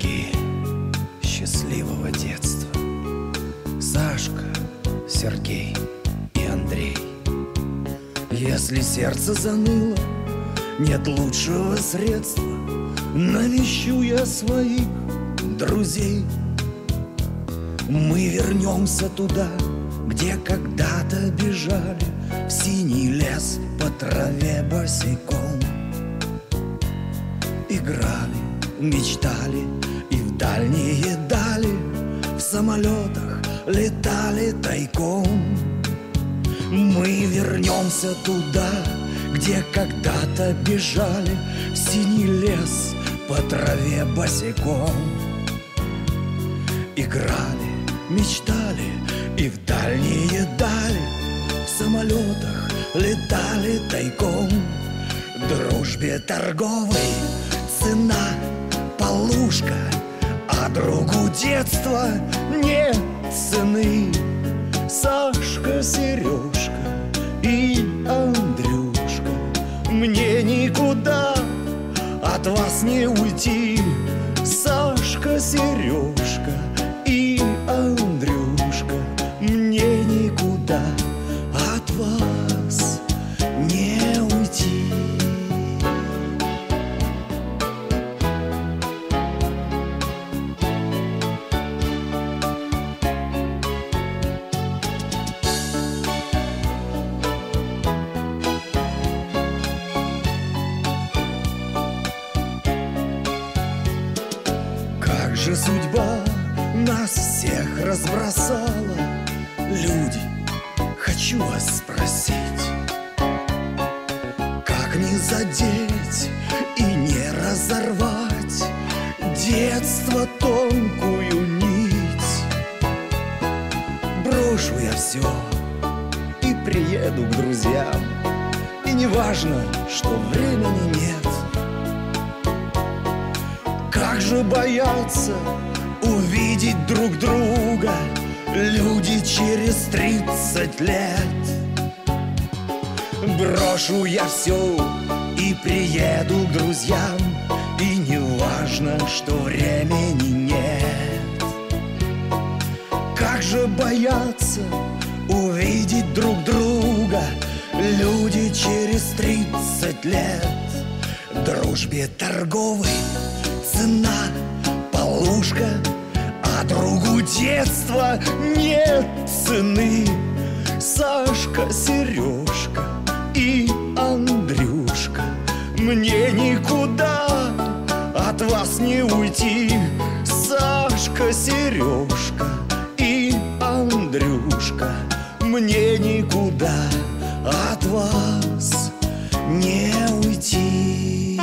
дорогие, счастливого детства. Сашка, Сергей и Андрей. Если сердце заныло, нет лучшего средства Навещу я своих друзей. Мы вернемся туда, где когда-то бежали В синий лес по траве босиком. Играли, мечтали и в дальние дали. В самолетах летали тайком. Мы вернемся туда, где когда-то бежали. В синий лес по траве босиком. Играли, мечтали и в дальние дали. В самолетах летали тайком. Дружбе торговой цена полушка А другу детства нет цены Сашка, Сережка и Андрюшка Мне никуда от вас не уйти же судьба нас всех разбросала. Люди, хочу вас спросить Как не задеть и не разорвать Детство тонкую нить? Брошу я все и приеду к друзьям. И не важно, что времени нет как же боятся увидеть друг друга Люди через тридцать лет? Брошу я все и приеду к друзьям И не важно, что времени нет. Как же боятся увидеть друг друга Люди через тридцать лет? Дружбе торговой цена полушка А другу детства нет цены Сашка, Сережка и Андрюшка Мне никуда от вас не уйти. Сашка, Сережка и Андрюшка Мне никуда от вас не уйти